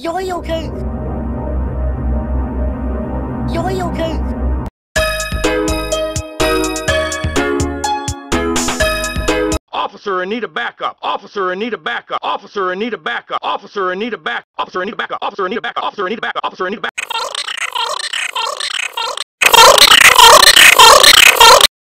Yoyoku! Yoyoku! Officer, I need a backup. Officer, I need a backup. Officer, I need a backup. Officer, I need a back. Officer, I need a backup. Officer, I need a backup. Officer, I need a backup. Officer, I need a backup.